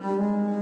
Música